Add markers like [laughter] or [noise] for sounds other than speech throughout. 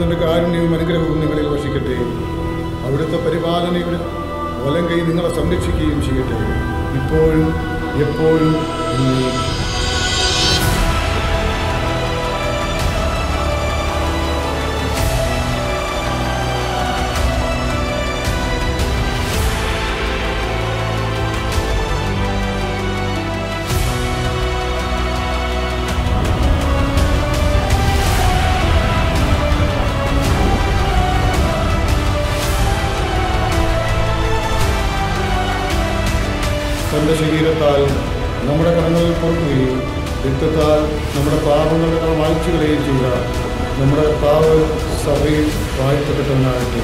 തന്റെ കാരുണ്യവും അനുഗ്രഹവും നിങ്ങളിൽ വസിക്കട്ടെ അവിടുത്തെ പരിപാലനയുടെ വലം കൈ നിങ്ങളെ സംരക്ഷിക്കുകയും ചെയ്യട്ടെ. ഇപ്പോഴും എപ്പോഴും എന്നേക്കും. ശരീരത്താലും നമ്മുടെ കടങ്ങളിൽ പൊറുക്കുകയും രക്തത്താൽ നമ്മുടെ പാപങ്ങളുടെ കടം വായിച്ചു കളയുകയും ചെയ്യുക നമ്മുടെ പാവ സഭയിൽ വാഴ്ത്തപ്പെട്ടവനാകട്ടെ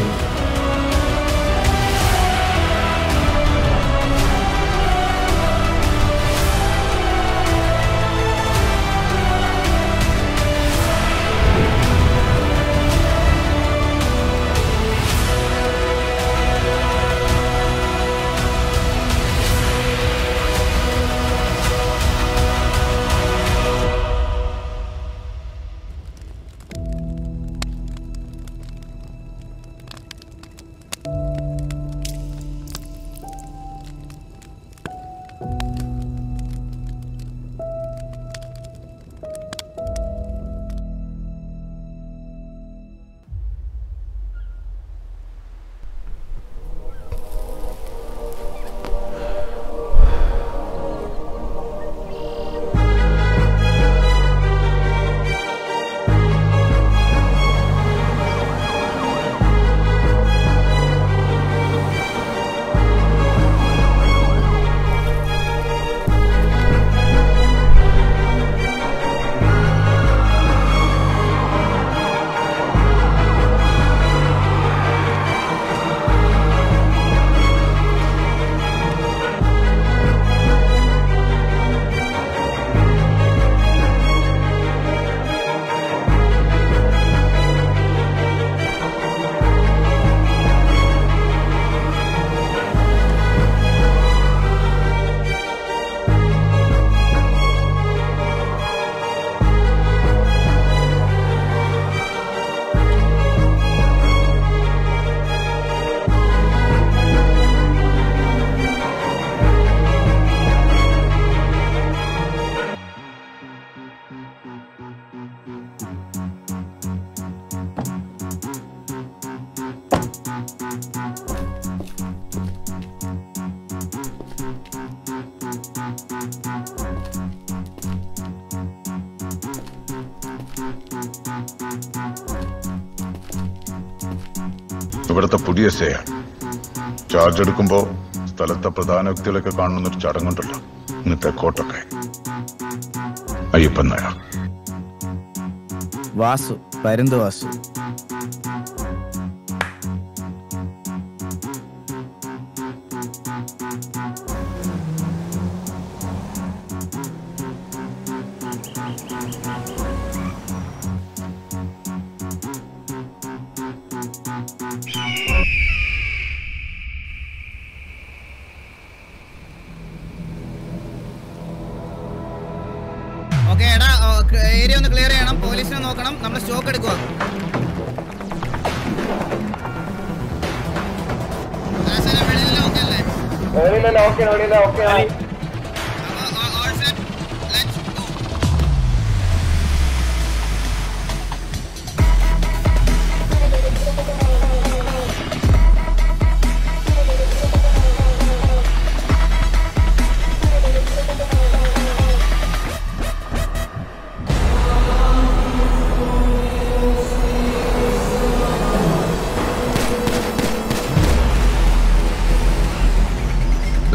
ഇവിടുത്തെ പുതിയ സേ ചാർജ് എടുക്കുമ്പോ സ്ഥലത്തെ പ്രധാന വ്യക്തികളൊക്കെ കാണുന്നൊരു ചടങ്ങുണ്ടല്ലോ. ഇന്ന് തെക്കോട്ടൊക്കെ അയ്യപ്പൻ നായർ. വാസു പരുന്ത് വാസു.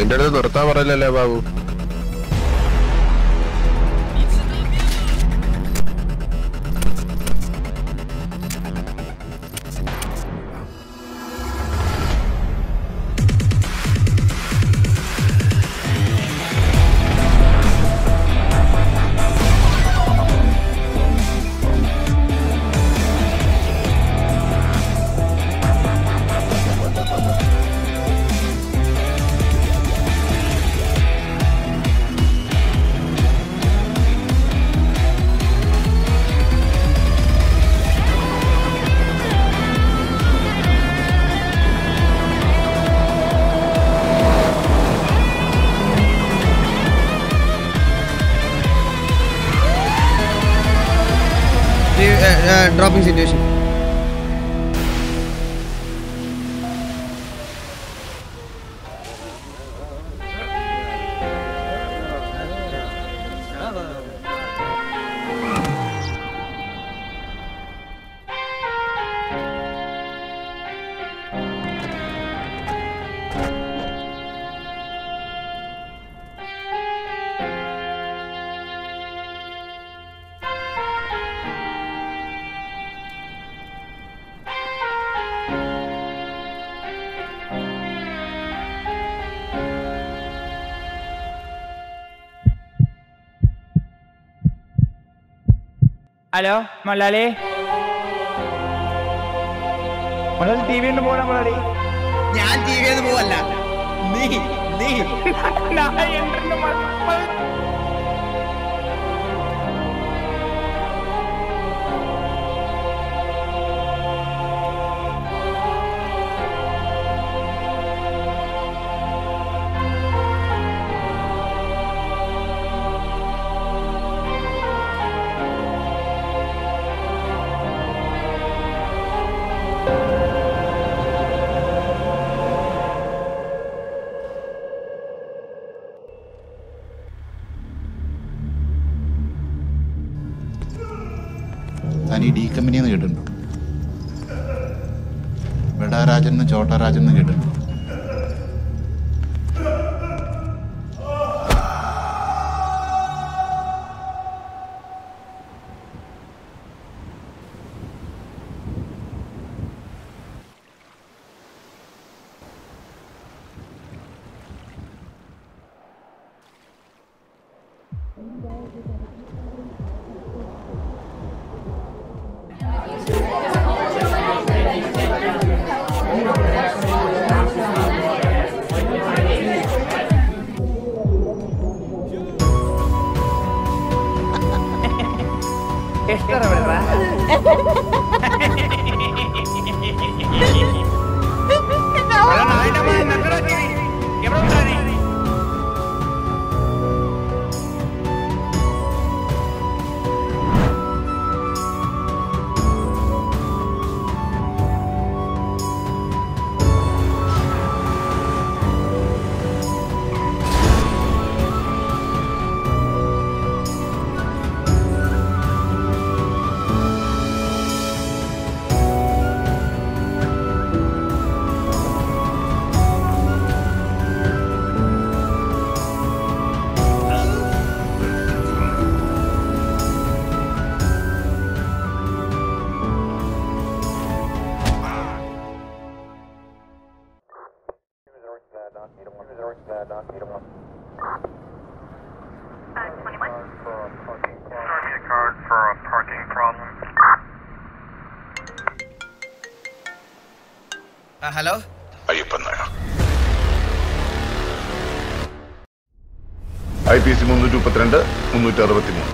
നിന്റെ അടുത്ത് നിർത്താൻ പറയില്ലല്ലേ ബാബു? ഹലോ മൊല്ലാലി മൊല്ലാലി ടി വി പോണ പോരാ മൊല്ലാലി ഞാൻ ടി വിന്ന് പോവല്ല. നീ നീ. [laughs] Esto era verdad. [laughs] I P C മുന്നൂറ്റി മുപ്പത്തിരണ്ട് മുന്നൂറ്റി അറുപത്തി മൂന്ന്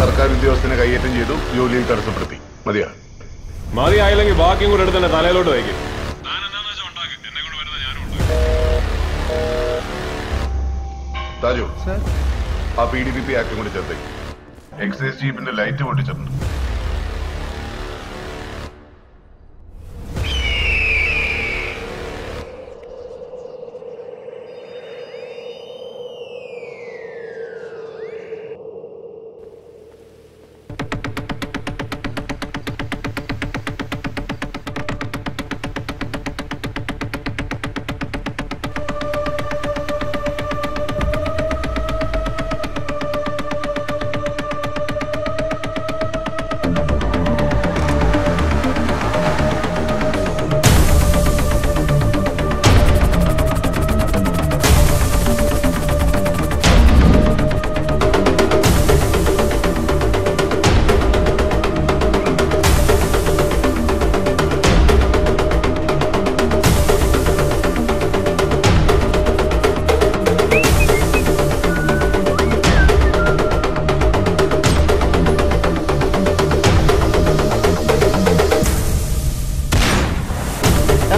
സർക്കാർ ഉദ്യോഗസ്ഥനെ കൈയേറ്റം ചെയ്തു ജോലിയിൽ തടസ്സപ്പെടുത്തി. മതിയാ? മതിയായില്ലെങ്കിൽ ബാക്കിയും കൂടെ എടുത്ത് തന്നെ തലയിലോട്ട് വയ്ക്കും താജു ആ പി ഡി പി പി ആക്ടും കൂടി ചേർത്തേക്ക്. എക്സൈസ് ജീപ്പിന്റെ ലൈറ്റ് പൊട്ടിച്ചിട്ടുണ്ട്.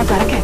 para que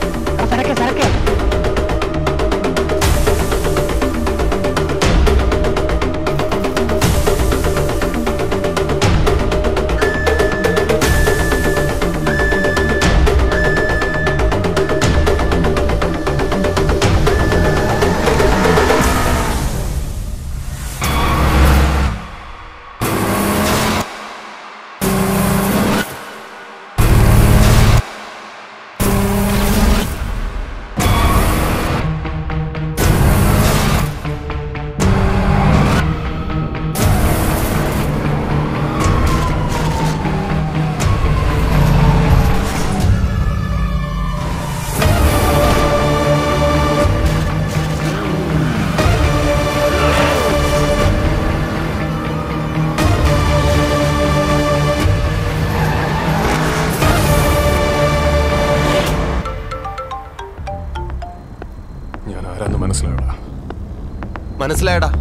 മനസ്സിലായടാ.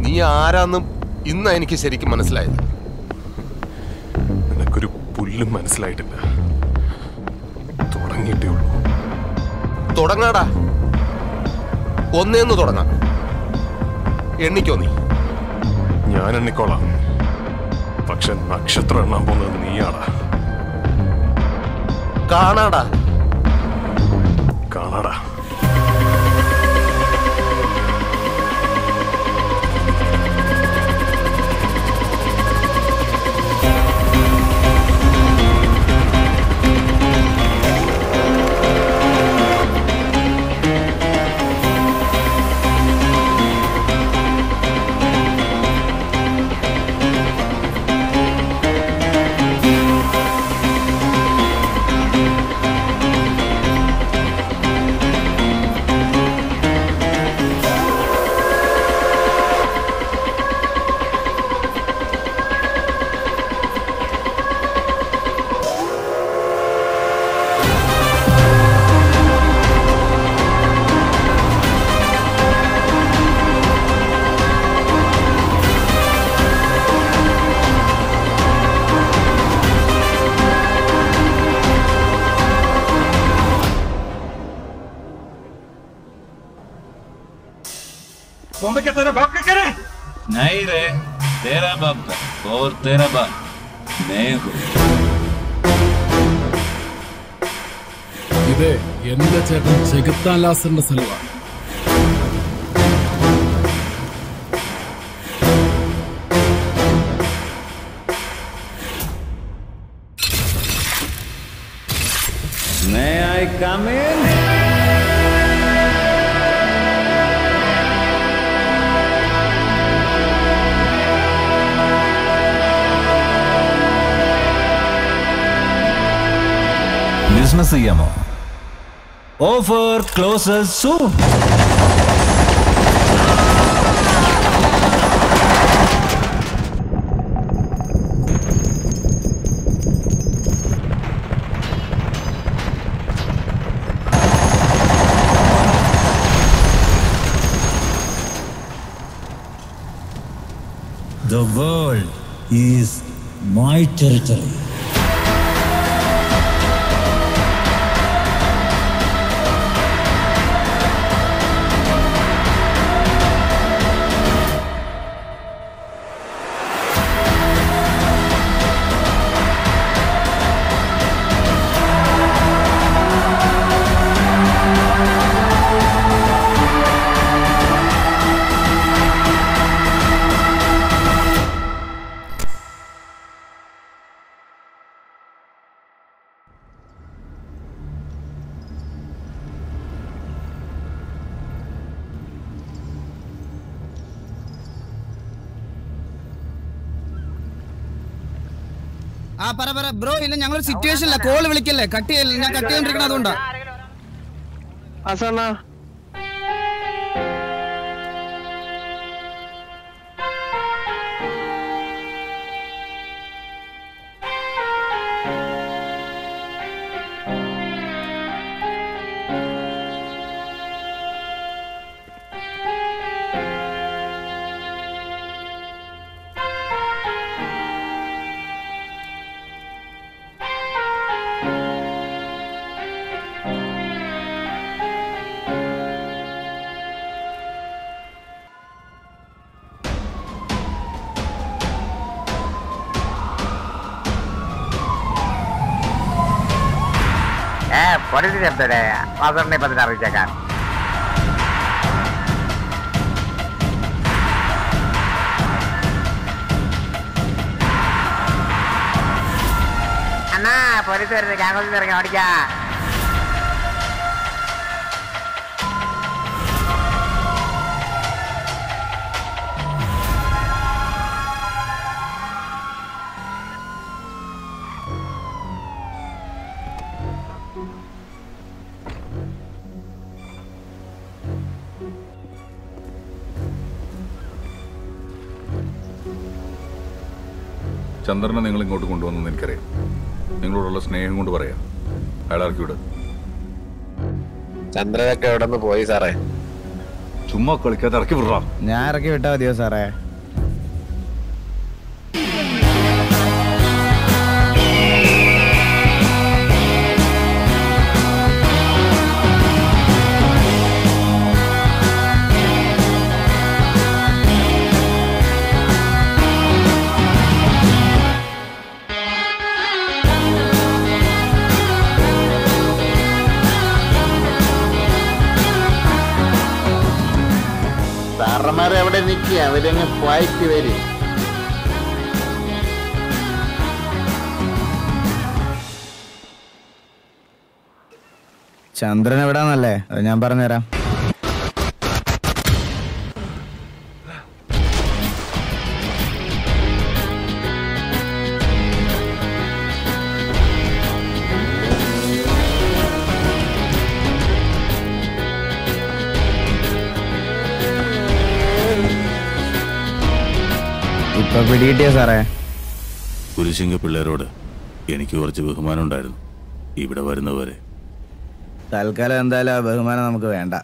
നീ ആരാന്നും ഇന്നാ എനിക്ക് ശരിക്കും മനസ്സിലായത്. നിനക്കൊരു പുല്ലും മനസ്സിലായിട്ടില്ല. തുടങ്ങിയിട്ടേ ഉള്ളൂ. തുടങ്ങാടാ. ഒന്നേന്ന് തുടങ്ങാം. എണ്ണിക്കോ നീ. ഞാൻ എണ്ണിക്കോളാം. പക്ഷെ നക്ഷത്രം എണ്ണാൻ പോകുന്നത് നീയാടാ. കാണാടാ. കാണാടാ. नहीं रे तेरा बाप है और तेरा बाप मैं हूँ ഇത് എന്റെ ചേട്ടൻ ചെകുത്താൻ ലാസറിന്റെ സ്ഥലമാണ് May I come in? Business ചെയ്യാമോ offer closes soon The world is my territory. ആ പറ പറ. ബ്രോ ഇല്ല ഞങ്ങളൊരു സിറ്റുവേഷനില്ല കോൾ വിളിക്കല്ലേ? കട്ട് ചെയ്യല്ലേ ഞാൻ കട്ട് ചെയ്തോണ്ടിരിക്കണ അതുകൊണ്ടാ. गाडी धबधबे वाजर नाही पडत दारूच्या कार அண்ணா பொறுத்து வருது கேமரா இருக்க அடிக்கா ചന്ദ്രനെ നിങ്ങൾ ഇങ്ങോട്ട് കൊണ്ടുവന്നെന്ന് എനിക്കറിയാം. നിങ്ങളോടുള്ള സ്നേഹം കൊണ്ട് പറയാം. അയാൾ ഇറക്കി വിട്? ചന്ദ്രനൊക്കെ എവിടെ നിന്ന് പോയി സാറേ? ചുമ്മാ കളിക്കാതെ ഇറക്കി വിടാം ഞാൻ ഇറക്കി വിട്ടാ മതിയോ സാറേ? നിൽക്കുക അവരങ്ങ് പോയിട്ട് വരും. ചന്ദ്രൻ എവിടാന്നല്ലേ? അത് ഞാൻ പറഞ്ഞുതരാം. പിടികിട്ടിയ സാറേ? കുരിശിങ്ക പിള്ളേരോട് എനിക്ക് കുറച്ച് ബഹുമാനം ഉണ്ടായിരുന്നു. ഇവിടെ വരുന്നവരെ തൽക്കാലം എന്തായാലും ആ ബഹുമാനം നമുക്ക് വേണ്ട.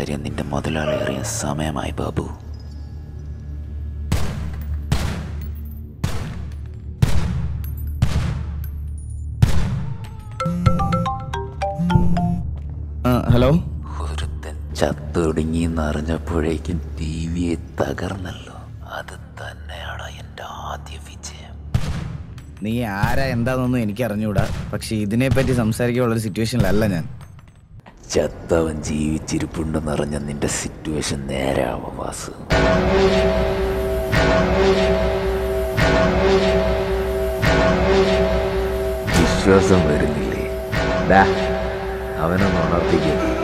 കാര്യം നിന്റെ മുതലാളി അറിയാൻ സമയമായി ബാബു. ഹലോ? ഒരുത്തൻ ചത്തൊടുങ്ങിന്ന് അറിഞ്ഞപ്പോഴേക്കും ടി വിയെ തകർന്നല്ലോ. അത് തന്നെയാണ് എന്റെ ആദ്യ വിജയം. നീ ആരാ എന്താണെന്നൊന്നും എനിക്കറിഞ്ഞൂടാ. പക്ഷെ ഇതിനെപ്പറ്റി സംസാരിക്കാനുള്ള സിറ്റുവേഷനിലല്ല ഞാൻ. ചത്തവൻ ജീവിച്ചിരിപ്പുണ്ടെന്നറിഞ്ഞ നിന്റെ സിറ്റുവേഷൻ നേരാവോ വാസ്. വാസു വിശ്വാസം വരുന്നില്ലേ? ഡാ അവനൊന്ന് ഉണർത്തിക്കും.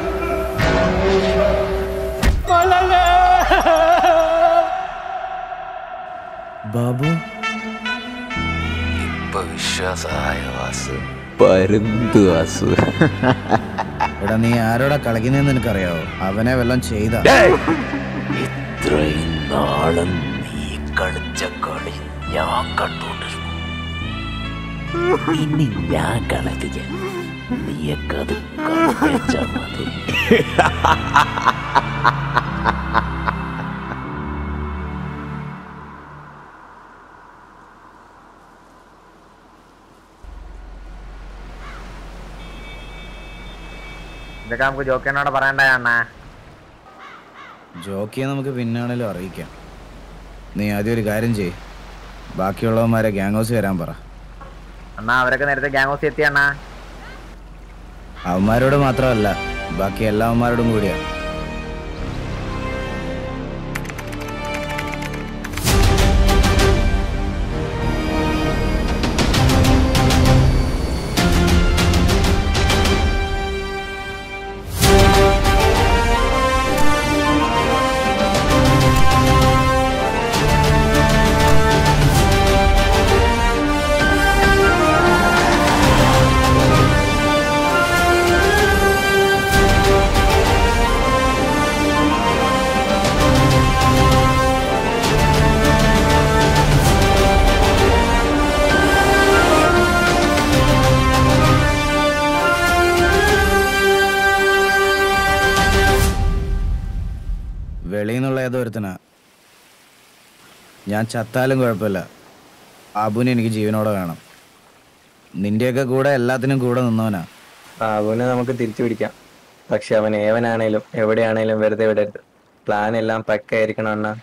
ബാബു? ഇപ്പൊ വിശ്വാസമായ വാസ്. പരുന്ത് വാസു. [laughs] എടാ നീ ആരോടാ കളിക്കുന്നതെന്ന് എനിക്കറിയാവോ? അവനെ വല്ലതും ചെയ്ത. ഇത്രയും നാളും നീ കളിച്ച കളി ഞാൻ കണ്ടുകൊണ്ടിരുന്നു. ഇനി ഞാൻ കളിപ്പിക്കാം നീയൊക്കെ അത് കളിച്ചാ മതി. [laughs] ഇതൊക്കെ നമുക്ക് ജോക്കിയോട് പറയണ്ടേ അണ്ണാ? ജോക്കിയെ നമുക്ക് പിന്നാണേലും അറിയിക്കാം. നീ ആദ്യം ഒരു കാര്യം ചെയ് ബാക്കിയുള്ളവന്മാരെ ഗ്യാങ് ഹൗസ് വരാൻ പറ. അണ്ണാ അവരൊക്കെ നേരത്തെ ഗ്യാങ് ഹൗസ് എത്തി അണ്ണാ. അവന്മാരോട് മാത്രമല്ല ബാക്കി എല്ലാവന്മാരോടും കൂടിയാ. ഞാൻ ചത്താലും കുഴപ്പമില്ല. ബാബുവിനെ എനിക്ക് ജീവനോടെ വേണം. നിന്റെയൊക്കെ കൂടെ എല്ലാത്തിനും കൂടെ നിന്നവനാ. ബാബുവിനെ നമുക്ക് തിരിച്ചു പിടിക്കാം. പക്ഷെ അവൻ ഏവനാണേലും എവിടെയാണേലും വെറുതെ വിടരുത്. പ്ലാൻ എല്ലാം പക്കായിരിക്കണം അണ്ണ.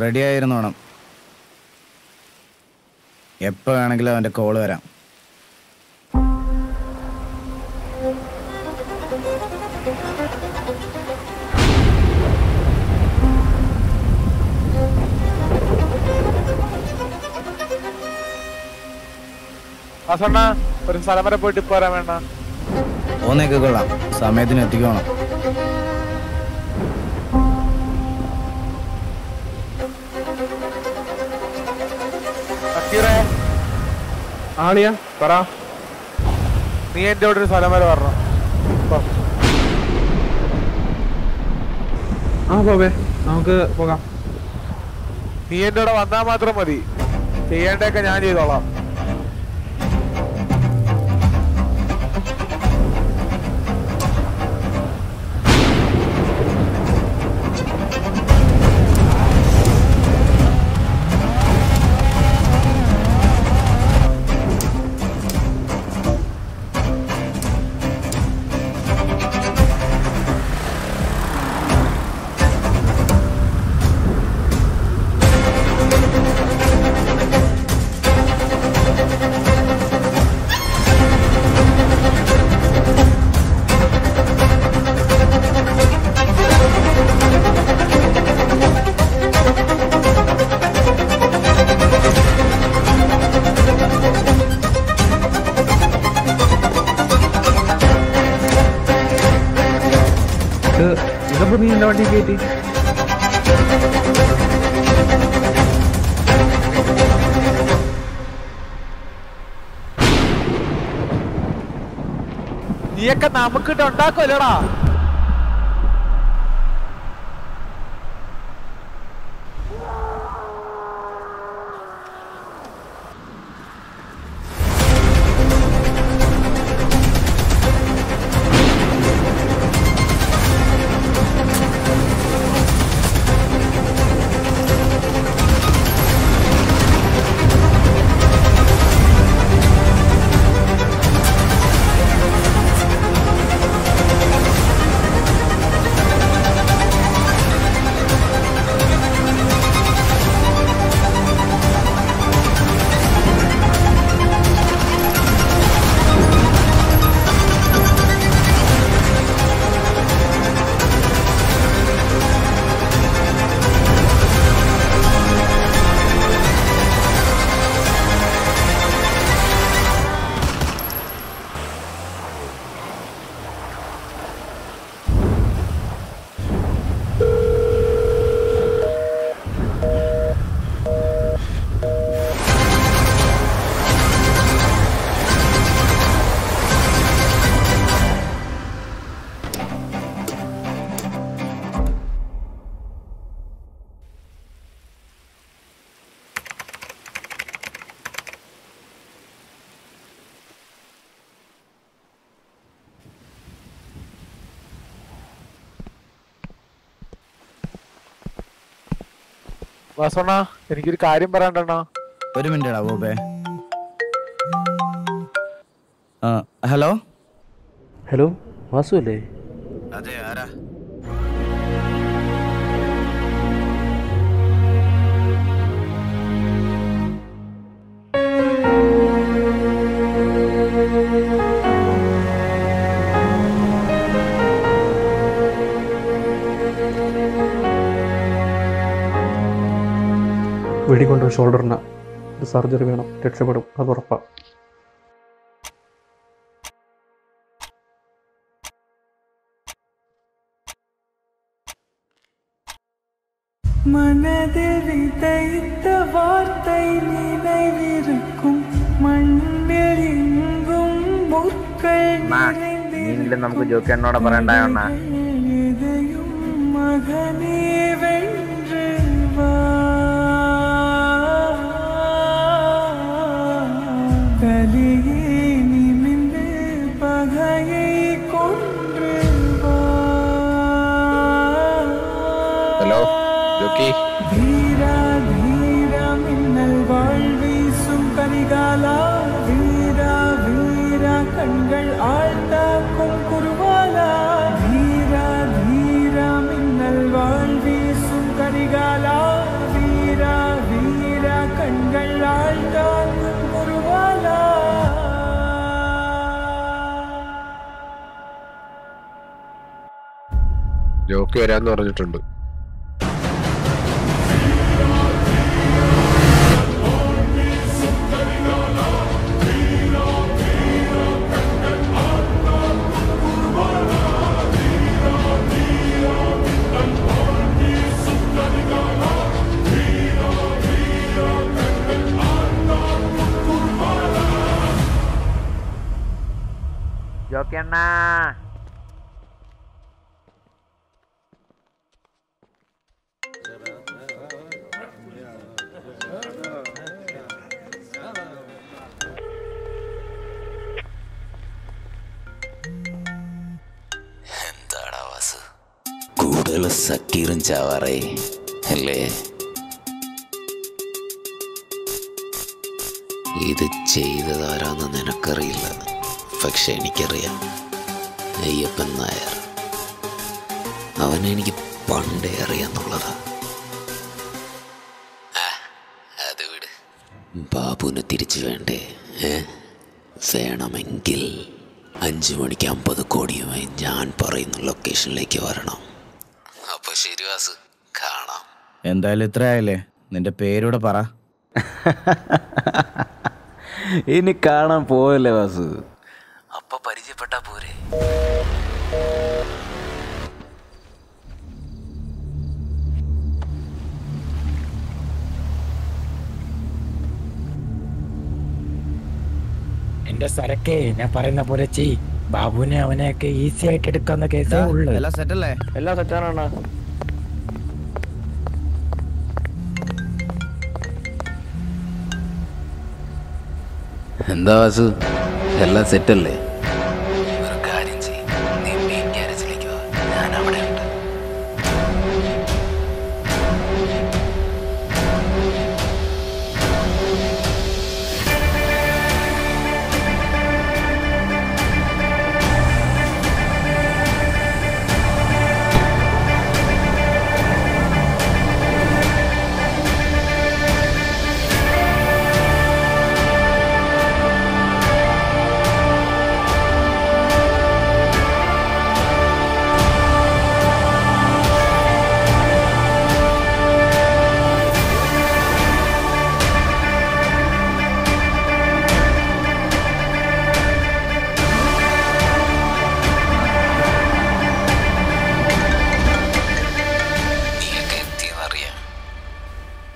റെഡി ആയിരുന്നോണം. എപ്പോ വേണമെങ്കിലും അവന്റെ കോൾ വരാം. ഒരു സ്ഥലം വരെ പോയിട്ട് ഇപ്പൊ വരാൻ വേണ്ട. ഓന്നേക്ക് കൊള്ളാം. സമയത്തിന് എത്തിക്കോണം. സക്കീറേ. ആളിയാ? പറ. നീ എന്റെ കൂടെ ഒരു സ്ഥലം വരെ പറഞ്ഞു ആ പോവേ. നമുക്ക് പോകാം. നീ എന്റെ കൂടെ വന്നാൽ മാത്രം മതി. ചെയ്യേണ്ടതൊക്കെ ഞാൻ ചെയ്തോളാം. നമുക്കിട്ട് ഉണ്ടാക്കുമല്ലോടാ? വാസണ്ണ എനിക്കൊരു കാര്യം പറയാണ്ടണ്ണ. ഒരു മിനിറ്റ് ബോബേ ഹലോ? ഹലോ വാസു അല്ലേ? അതെ ആരാ? വെടികൊണ്ട് ഷോൾഡറിന് ഒരു സർജറി വേണം രക്ഷപ്പെടും അത് ഉറപ്പാ மனதில் விதைத்த வார்த்தை நினைவிருக்கும் மண்ணில் எங்கும் முற்கள் നീങ്കിലും നമുക്ക് ജോക്കി എന്നോട് പറയണ്ടായോണ്ണ நிறைந்ததையும் மகனே ജോക്കി വരാന്ന് പറഞ്ഞിട്ടുണ്ട്. ചാവാറേ അല്ലേ? ഇത് ചെയ്തതാരാന്ന് നിനക്കറിയില്ല. പക്ഷെ എനിക്കറിയാം. അയ്യപ്പൻ നായർ. അവനെ എനിക്ക് പണ്ടേ അറിയാന്നുള്ളതാ. അത് ബാബുവിന് തിരിച്ചു വേണ്ടേ? വേണമെങ്കിൽ അഞ്ചു മണിക്ക് അമ്പത് കോടിയുമായി ഞാൻ പറയുന്ന ലൊക്കേഷനിലേക്ക് വരണം. അപ്പൊ ശരി വാസ്. കാണാം. എന്തായാലും ഇത്ര ആയില്ലേ? നിന്റെ പേരൂടെ പറ. [laughs] ഇനി കാണാൻ പോവല്ലേ വാസു? അപ്പൊ പരിചയപ്പെട്ടാ പോരെ. എന്റെ സരക്കേ ഞാൻ പറയുന്ന പോലെ ചെയ് ബാബുവിനെ അവനെയൊക്കെ ഈസി ആയിട്ട് എടുക്കാവുന്ന കേസേ ഉള്ളു. എല്ലാം സെറ്റല്ലേ എല്ലാം സെറ്റാണ് എന്താ വാസു? എല്ലാം സെറ്റല്ലേ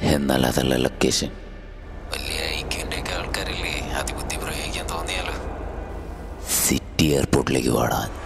എന്നാൽ അതല്ല ലൊക്കേഷൻ. വലിയ ഐക്യന്റെ ആൾക്കാരില്ലേ? അതിബുദ്ധി പ്രയോഗിക്കാൻ തോന്നിയാലോ? സിറ്റി എയർപോർട്ടിലേക്ക് വാടാൻ.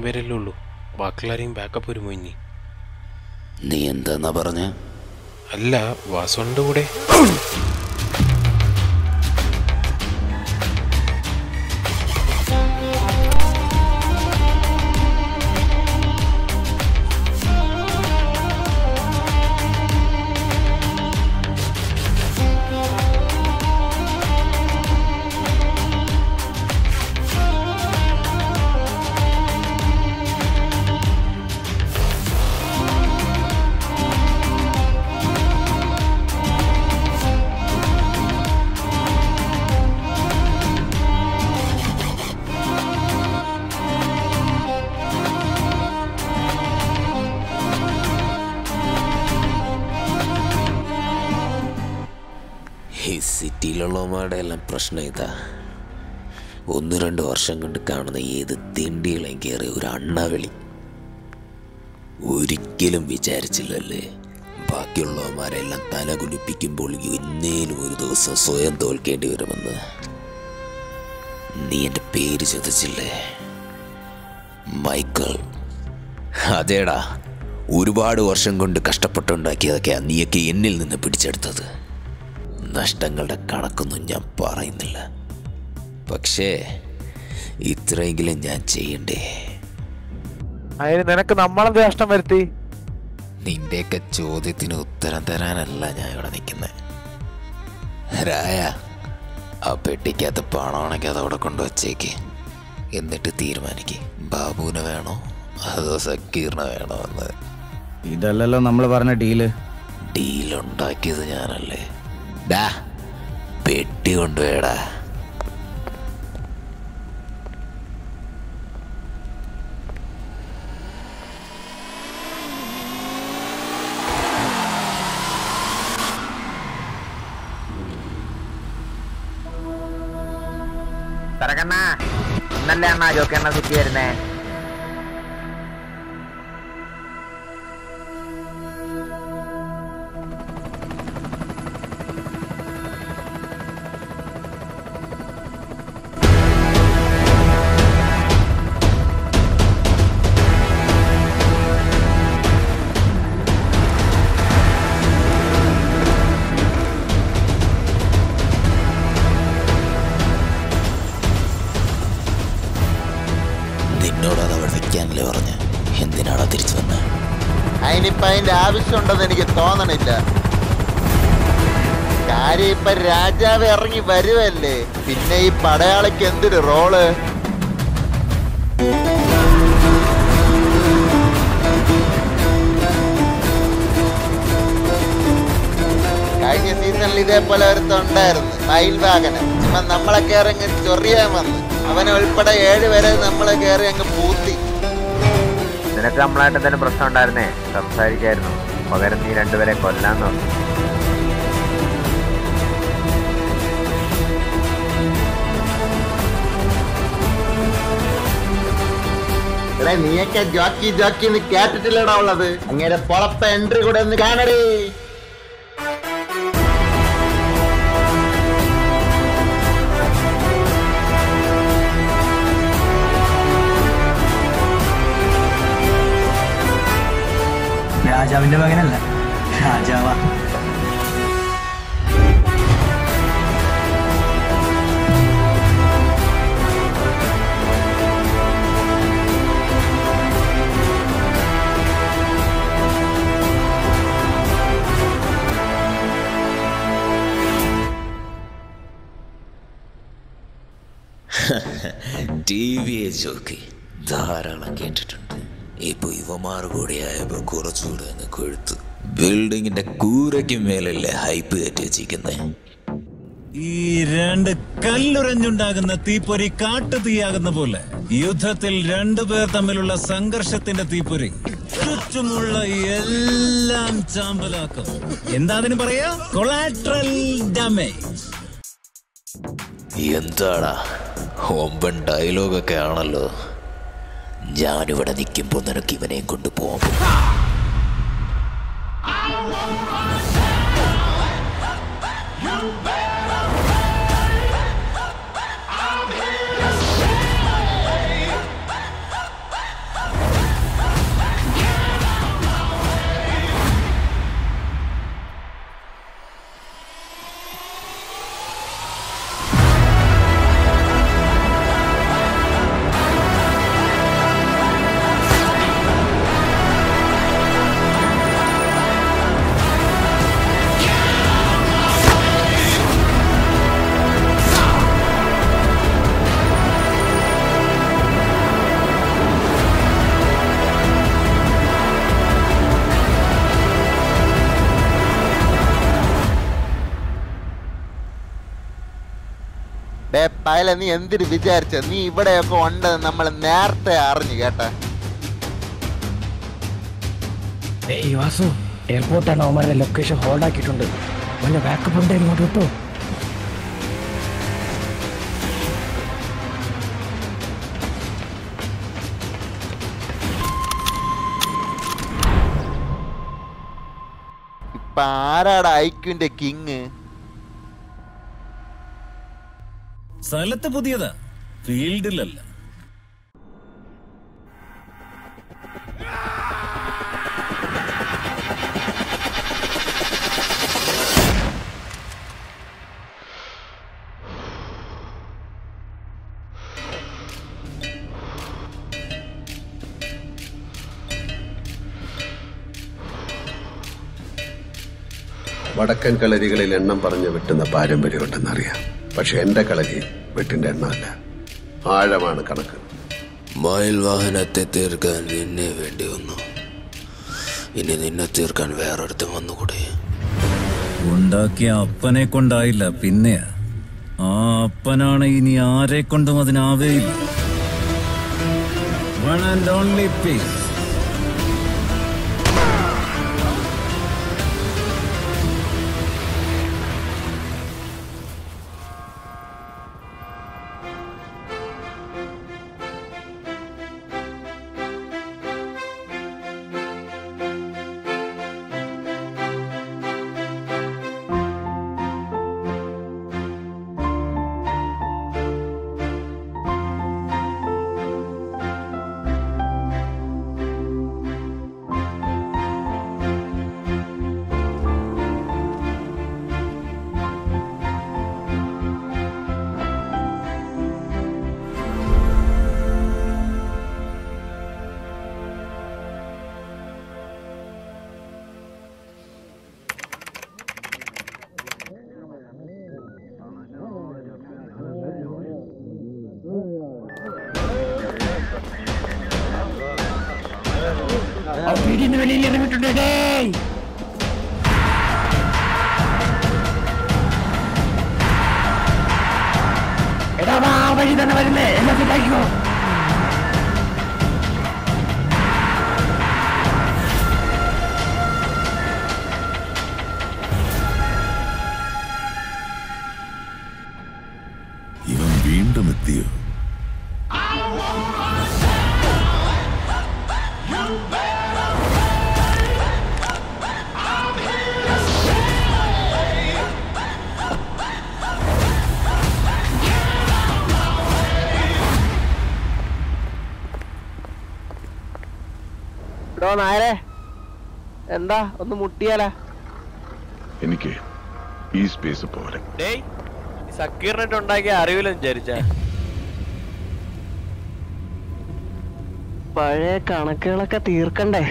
കൂടെ പേരല്ലേ ഉള്ളൂ. ബാക്കിയുള്ളവരെയും ബാക്കപ്പ് ഒരു ഇനി നീ എന്താന്നാ പറഞ്ഞ? അല്ല വാസുണ്ട് കൂടെ. പ്രശ്നം ഇതാ. ഒന്ന് രണ്ട് വർഷം കൊണ്ട് കാണുന്ന ഏത് തിണ്ടികളെയും കയറി ഒരു അണ്ണവിളി. ഒരിക്കലും വിചാരിച്ചില്ലല്ലേ? ബാക്കിയുള്ളവന്മാരെല്ലാം തല കുലിപ്പിക്കുമ്പോൾ എന്നേലും ഒരു ദിവസം സ്വയം തോൽക്കേണ്ടി വരുമെന്ന്. നീ എന്റെ പേര് ചോദിച്ചില്ലേ? മൈക്കിൾ. അതേടാ. ഒരുപാട് വർഷം കൊണ്ട് കഷ്ടപ്പെട്ടുണ്ടാക്കിയതൊക്കെയാണ് നീയൊക്കെ എന്നിൽ നിന്ന് പിടിച്ചെടുത്തത്. നഷ്ടങ്ങളുടെ കണക്കൊന്നും ഞാൻ പറയുന്നില്ല. പക്ഷേ ഇത്രയെങ്കിലും ഞാൻ ചെയ്യണ്ടേ? അതിന് നിനക്ക് നമ്മളെന്ത് നഷ്ടം വരുത്തി? നിന്റെയൊക്കെ ചോദ്യത്തിന് ഉത്തരം തരാനല്ല ഞാൻ ഇവിടെ നിൽക്കുന്നത് രായ ആ പെട്ടിക്കകത്ത് പണമാണെങ്കിൽ അതവിടെ കൊണ്ടുവച്ചേക്ക് എന്നിട്ട് തീരുമാനിക്ക്. ബാബുവിനെ വേണോ? അതോ സക്കീറിനെ വേണോ എന്ന്. ഇതല്ലല്ലോ നമ്മൾ പറഞ്ഞ ഡീൽ. ഡീലുണ്ടാക്കിയത് ഞാനല്ലേ. ഡാ പെട്ടി കൊണ്ടുപോയടാ. തരകണ്ണ ഇന്നല്ലേ അണ്ണാ ജോക്കണ്ണ സിറ്റി വരുന്നേ? അതിനിപ്പോ അതിന്റെ ആവശ്യമുണ്ടെന്ന് എനിക്ക് തോന്നണില്ല. കാര്യം ഇപ്പൊ രാജാവ് ഇറങ്ങി വരുവല്ലേ? പിന്നെ ഈ പടയാളിക്ക് എന്തൊരു റോൾ? കഴിഞ്ഞ സീസണിൽ ഇതേപോലെ ഒരുത്തുണ്ടായിരുന്നു മയിൽ വാഗന ഇപ്പൊ നമ്മളെ കയറി അങ്ങ് ചൊറിയാൻ വന്നു. അവനെ ഉൾപ്പെടെ ഏഴ് പേരെ നമ്മളെ കയറി അങ്ങ് പൂത്തി. നിനക്ക് നമ്മളായിട്ട് എന്തെങ്കിലും പ്രശ്നം ഉണ്ടായിരുന്നേ? സംസാരിക്കായിരുന്നു. പകരം നീ രണ്ടുപേരെ കൊല്ലാൻ നോക്കി. നീയൊക്കെ ജോക്കി ജോക്കി എന്ന് കേട്ടിട്ടില്ലടാ ഉള്ളത്. അങ്ങനെ പൊളപ്പ എൻട്രി കൂടെ ഒന്ന് കാണടേ. രാജാവിന്റെ മകനല്ല. രാജാവാ. [laughs] ടി വി ജോക്കി ധാരാളം കേട്ടിട്ടുണ്ട്. ഇപ്പൊ ഇവമാർ കൂടിയായപ്പോ കുറച്ചുകൂടെ അങ്ങ് കൊഴുത്തു. ബിൽഡിങ്ങിന്റെ കൂരയ്ക്ക് മേലല്ലേ ഹൈപ്പ് കയറ്റി വെച്ചിരിക്കുന്നത് ഈ രണ്ട് കല്ലുരഞ്ഞുണ്ടാകുന്ന തീപ്പൊരി കാട്ടുതീയാകുന്ന പോലെ യുദ്ധത്തിൽ രണ്ടു പേർ തമ്മിലുള്ള സംഘർഷത്തിന്റെ തീപ്പൊരി. ചുറ്റുമുള്ള എല്ലാം ചാമ്പലാക്കും. എന്താ അതിന് പറയാ? കൊളാട്രൽ ഡാമേജ് എന്താടാ? ഒമ്പൻ ഡയലോഗൊക്കെ ആണല്ലോ. ഞാനിവിടെ നിൽക്കുമ്പോൾ നിനക്ക് ഇവനെയും കൊണ്ട് പയല നീ എന്തിനു വിചാരിച്ച? നീ ഇവിടെയൊക്കെ ഉണ്ടെന്ന് നമ്മൾ നേരത്തെ അറിഞ്ഞു കേട്ട. വാസു എയർപോർട്ടാണ് അവന്മാരുടെ ലൊക്കേഷൻ ഹോൾഡ് ആക്കിയിട്ടുണ്ട്. വല്ല ബാക്കപ്പ് ഉണ്ടേ ഇങ്ങോട്ട് കിട്ടോ ഇപ്പൊ ആരാടാ ഐക്യുന്റെ കിങ്? സ്ഥലത്ത് പുതിയതാ ഫീൽഡിലല്ല. വടക്കൻ കളരികളിൽ എണ്ണം പറഞ്ഞു വെട്ടുന്ന പാരമ്പര്യമുണ്ടെന്നറിയാം. പക്ഷെ എന്റെ കളരി വെട്ടിന്റെ എണ്ണമല്ല. ആഴമാണ് കണക്ക്. മയിൽ വാഹനത്തെ തീർക്കാൻ നിന്നെ വേണ്ടി വന്നു. ഇനി നിന്നെ തീർക്കാൻ വേറൊരുത്തൻ വന്നുകൂടെ? ഉണ്ടാക്കിയ അപ്പനെ കൊണ്ടായില്ല പിന്നെയാ ആ അപ്പനാണ് ഇനി ആരെ കൊണ്ടും അതിനാവേയില്ല one and only peace. Lilian mit dem എന്താ? ഒന്ന് മുട്ടിയാലാ. എനിക്ക് ഈ സ്പേസ് പോലെ. ഡേയ് സക്കീറിനിട്ട് ഉണ്ടാക്കിയ അറിവില്ലെന്ന് വിചാരിച്ച. പഴയ കണക്കുകളൊക്കെ തീർക്കണ്ടേ?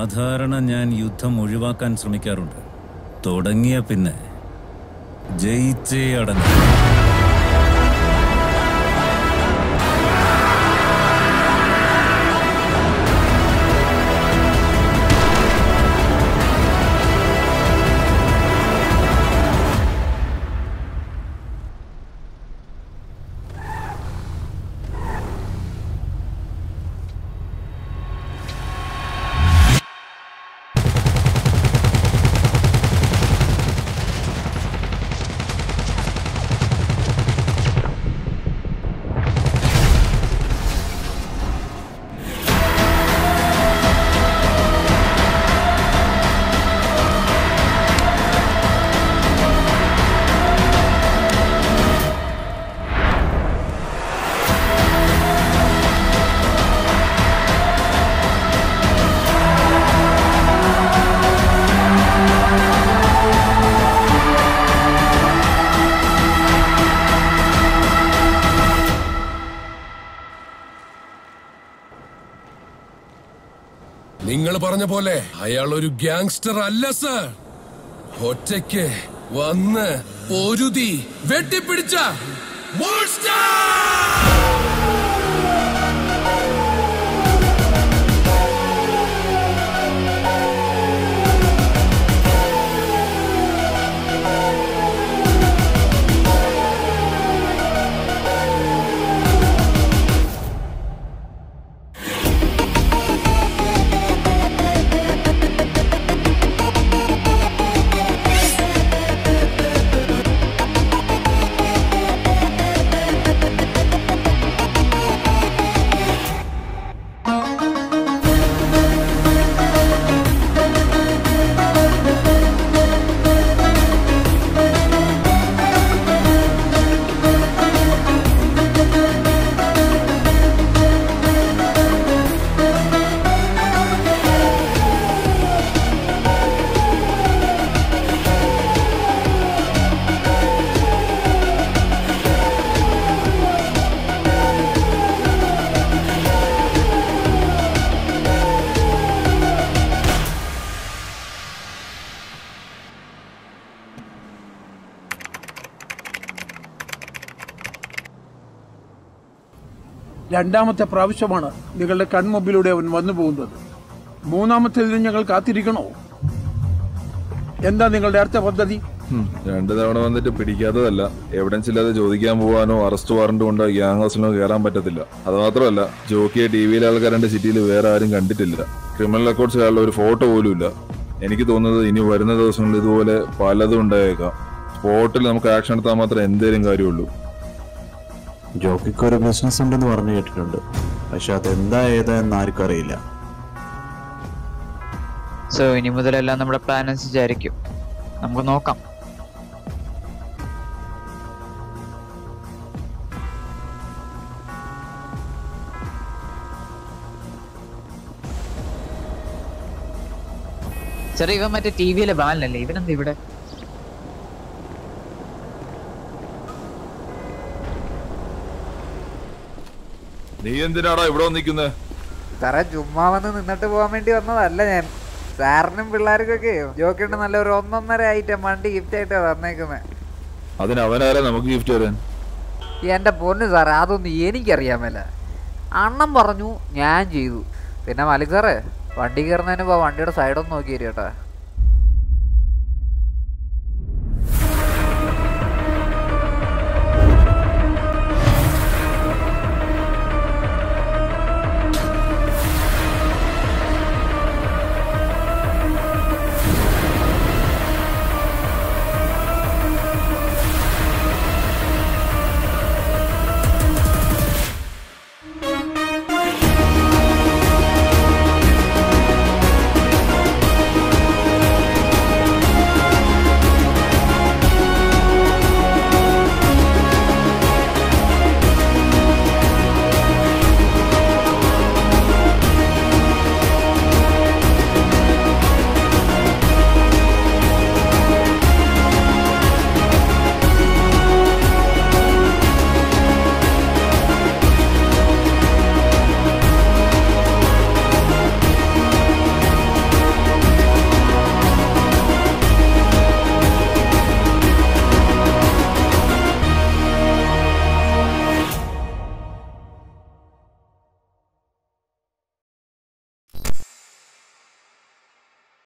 സാധാരണ ഞാൻ യുദ്ധം ഒഴിവാക്കാൻ ശ്രമിക്കാറുണ്ട്. തുടങ്ങിയ പിന്നെ ജയിച്ചേ അടങ്ങും. പറഞ്ഞ പോലെ അയാൾ ഒരു ഗ്യാങ്സ്റ്റർ അല്ല സർ ഒറ്റയ്ക്ക് വന്ന് പൊരുതി വെട്ടിപ്പിടിച്ച monster! രണ്ടാമത്തെ പ്രാവശ്യമാണ് നിങ്ങളുടെ കൺമുമ്പിലൂടെ അവൻ വന്നു പോകുന്നത്. മൂന്നാമത്തേതിന് ഞങ്ങൾ കാത്തിരിക്കണോ? എന്താ നിങ്ങളുടെ അടുത്ത പദ്ധതി? രണ്ടു തവണ വന്നിട്ട് പിടിക്കാത്തതല്ല. എവിഡൻസ് ഇല്ലാതെ ചോദിക്കാൻ പോവാനോ അറസ്റ്റ് വാറണ്ട് കൊണ്ടോ ഗ്യാങ് കയറാൻ പറ്റത്തില്ല. അത് മാത്രമല്ല ജോക്കിയെ ടി വിയിലെ ആൾക്കാരുടെ സിറ്റിയിൽ വേറെ ആരും കണ്ടിട്ടില്ല. ക്രിമിനൽ റെക്കോർഡ്സ് കാരണം ഒരു ഫോട്ടോ പോലും ഇല്ല. എനിക്ക് തോന്നുന്നത് ഇനി വരുന്ന ദിവസങ്ങളിൽ ഇതുപോലെ പലതും ഉണ്ടായേക്കാം. സ്പോട്ടിൽ നമുക്ക് ആക്ഷൻ എടുത്താൽ മാത്രമേ എന്തേലും കാര്യമുള്ളൂ. ജോക്കിക്ക് ഒരു ബിസിനസ് ഉണ്ടെന്ന് പറഞ്ഞു കേട്ടിട്ടുണ്ട്. പക്ഷെ അതെന്താ ഏതാ എന്ന് ആർക്കും അറിയില്ല. സോ ഇനി മുതലെല്ലാം നമ്മുടെ പ്ലാൻ അനുസരിച്ചായിരിക്കും. നമുക്ക് നോക്കാം. ചെറിയ ഇവൻ മറ്റേ ടി വിയിലെ ബാലനല്ലേ? ഇവനെന്താ ഇവിടെ? നീ എന്തിനാടാ ഇവിടെ നിൽക്കുന്നത് സാറേ ചുമ്മാ വന്ന് നിന്നിട്ട് പോകാൻ വേണ്ടി വന്നതല്ല ഞാൻ. സാറിനും പിള്ളേർക്കൊക്കെ ജോക്കിണ്ട് നല്ല ഒരു ഒന്നൊന്നര ഐറ്റം വണ്ടി ഗിഫ്റ്റ് ആയിട്ടാ തന്നേക്കുന്നത് അതിനവനാരാ നമുക്ക് ഗിഫ്റ്റ് തരാൻ? എന്റെ പൊന്നു സാറേ അതൊന്നും എനിക്കറിയാൻ മേല. അണ്ണൻ പറഞ്ഞു ഞാൻ ചെയ്തു. പിന്നെ മാലിക് സാറേ വണ്ടി കയറുന്നതിന് വണ്ടിയുടെ സൈഡൊന്നും നോക്കി തരും കേട്ടോ.